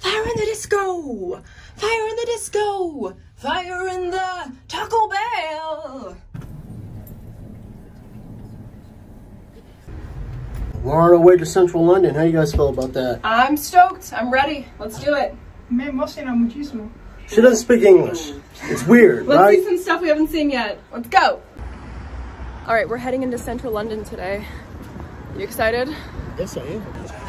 Fire in the disco! Fire in the disco! Fire in the Taco Bell! We're on our way to central London. How you guys feel about that? I'm stoked. I'm ready. Let's do it. Me emociona muchísimo. She doesn't speak English. It's weird, Let's right? see some stuff we haven't seen yet. Let's go. All right, we're heading into central London today. You excited? Yes, I am.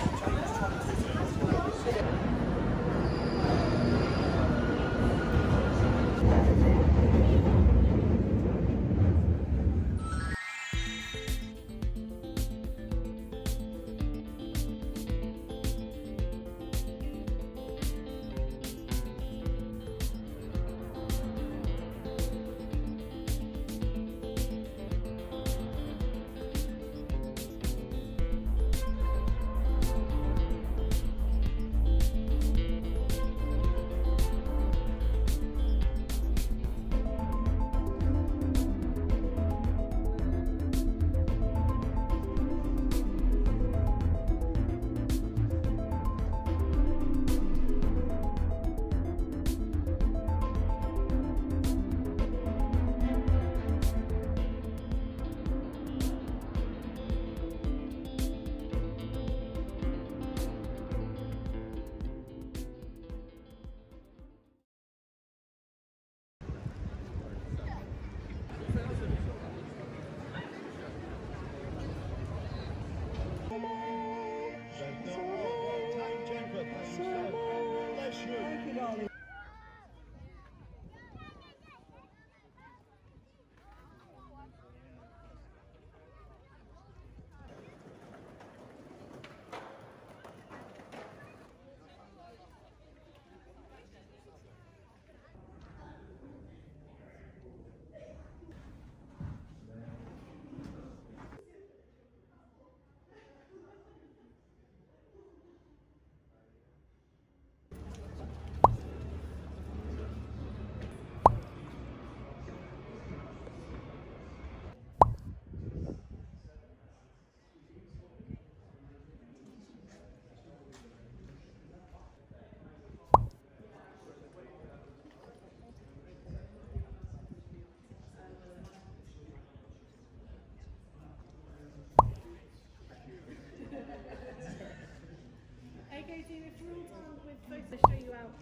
让了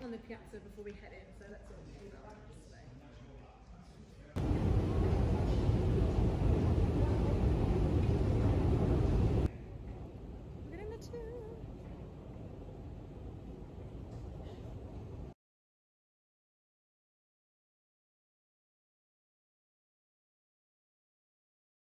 on the piazza before we head in. So let's all do that.